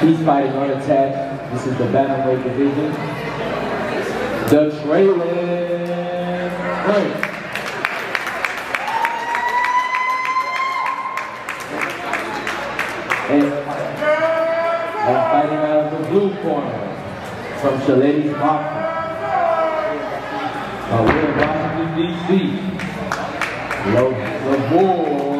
This is the bantamweight division. The Traylon Frank. And, and fighting out of the blue corner from Schlittle's Boxing. Uh, we're in Washington, D.C. Lo, Levar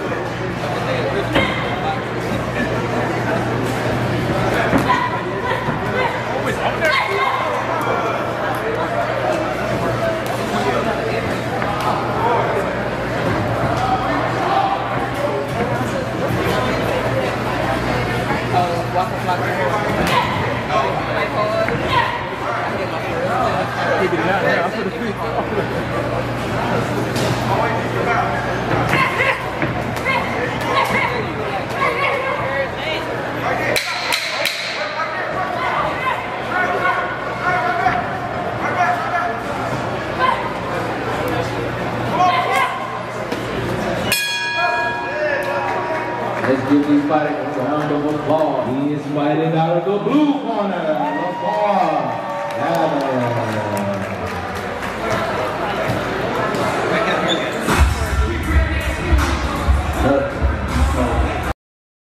Let's give these fighters a round of applause. He is fighting out of the blue corner. Levar Adams.